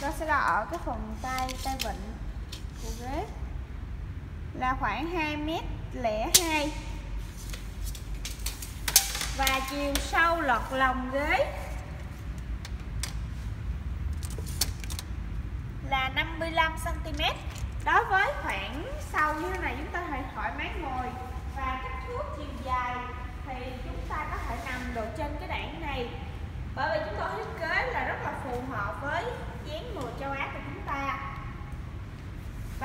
ở cái phần tay tay vịnh của ghế. Là khoảng 2 mét lẻ hai. Và chiều sâu lọt lòng ghế. Là 55 cm đối với khoảng sau như thế này, chúng ta hãy thoải mái ngồi. Và kích thước chiều dài thì chúng ta có thể nằm được trên cái đảng này. Bởi vì chúng tôi thiết kế là rất là phù hợp với dáng người châu Á của chúng ta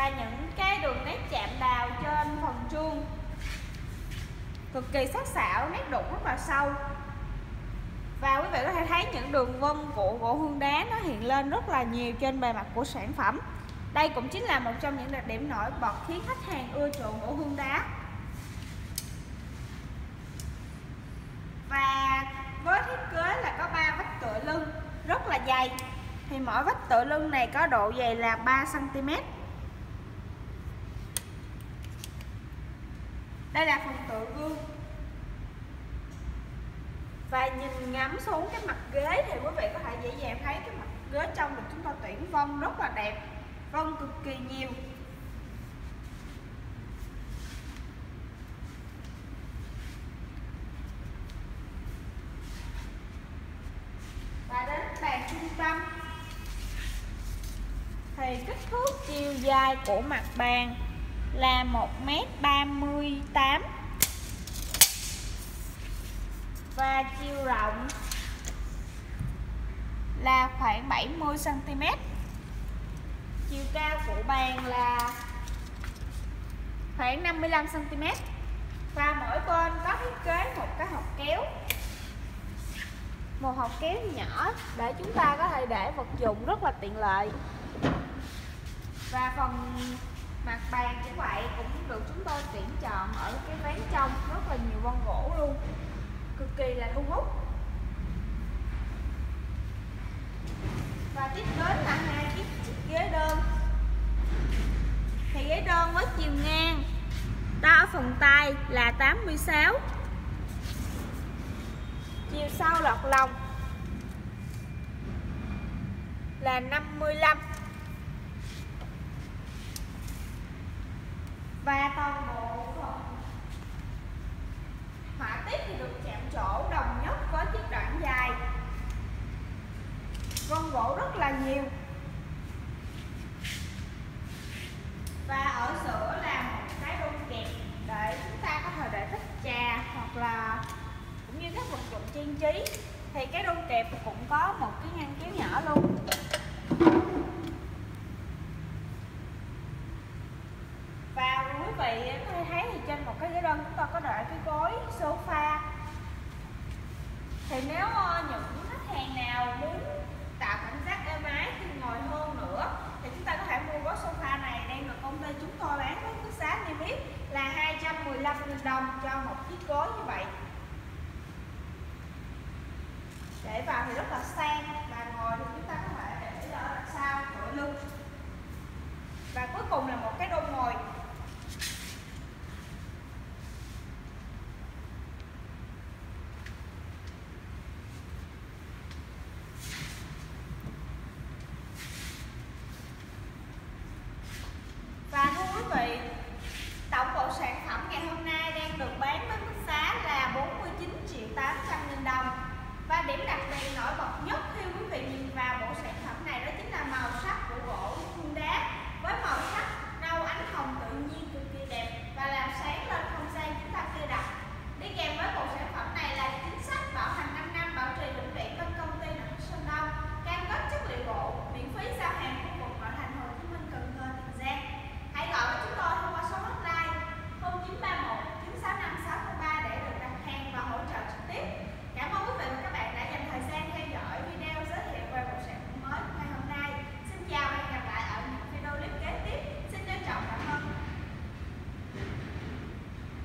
và những cái đường nét chạm đào trên phần chuông. Cực kỳ sắc sảo, nét đục rất là sâu. Và quý vị có thể thấy những đường vân của gỗ hương đá nó hiện lên rất là nhiều trên bề mặt của sản phẩm. Đây cũng chính là một trong những đặc điểm nổi bật khiến khách hàng ưa chuộng gỗ hương đá. Và với thiết kế là có ba vách tựa lưng, rất là dày. Thì mỗi vách tựa lưng này có độ dày là 3 cm đây là phần tựa gương và nhìn ngắm xuống cái mặt ghế thì quý vị có thể dễ dàng thấy cái mặt ghế trong được chúng ta tuyển vân rất là đẹp, vân cực kỳ nhiều. Và đến bàn trung tâm. Thì kích thước chiều dài của mặt bàn là 1m38 và chiều rộng là khoảng 70 cm. Chiều cao của bàn là khoảng 55 cm. Và mỗi bên có thiết kế một cái hộp kéo. Một hộp kéo nhỏ để chúng ta có thể để vật dụng rất là tiện lợi. Và phần mặt bàn cũng vậy cũng được chúng tôi tuyển chọn ở cái ván trong, rất là nhiều vân gỗ luôn. Cực kỳ là thu hút. Và tiếp đến là hai chiếc ghế đơn. Thì ghế đơn với chiều ngang ta ở phần tay là 86 chiều sau lọt lòng là 55 và toàn bộ phần họa tiết thì được chạm trổ đồng nhất với chiếc đoạn dài. Vân gỗ rất là nhiều. Và ở giữa là một cái đôn kẹp để chúng ta có thể để thích trà hoặc là cũng như các vật dụng trang trí. Thì cái đôn kẹp cũng có một cái ngăn kéo nhỏ luôn. Vị có thể thấy thì trên một cái ghế đơn chúng ta có đợi cái gối sofa. Thì nếu ờ, những khách hàng nào muốn tạo cảm giác êm ái khi ngồi hơn nữa, thì chúng ta có thể mua gối sofa này đang được công ty chúng tôi bán với mức giá niêm yết là 215 đồng cho một chiếc gối như vậy. Để vào thì rất là sang, và ngồi thì chúng ta có thể để ở đằng sau cửa lưng. Và cuối cùng là một cái đôn ngồi